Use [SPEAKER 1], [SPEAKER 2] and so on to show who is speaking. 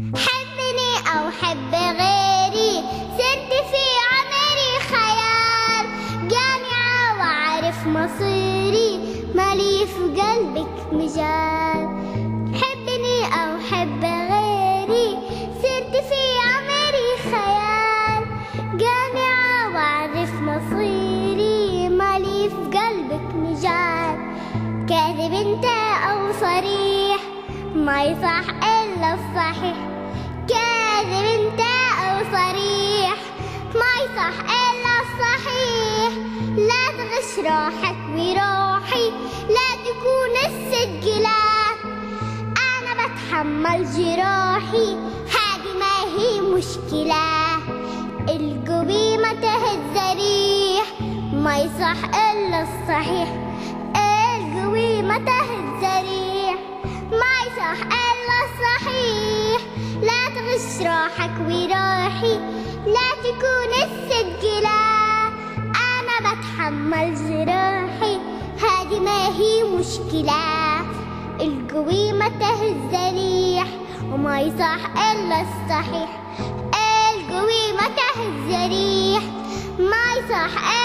[SPEAKER 1] حبني أو حب غيري سرت في عمري خيال جامعة وعارف مصيري مالي في قلبك مجال حبني أو حب غيري سرت في عمري خيال جامعة وعارف مصيري مالي في قلبك مجال كاذب أنت أو صريح ما يصح إلا الصحيح. كاذب أنت أو صريح. ما يصح إلا الصحيح. لا تغش روحك بروحي. لا تكون السجلات أنا بتحمل جراحي هذه ما هي مشكلة. القبيمة تهز ريح ما يصح إلا الصحيح. القويمة تهز ريح ما يصح إلا تغش روحك وروحي لا تكون السجلة. أنا بتحمل جراحي هذه ما هي مشكلة. القويمة تهز ريح وما يصح إلا الصحيح. القويمة تهز ريح ما يصح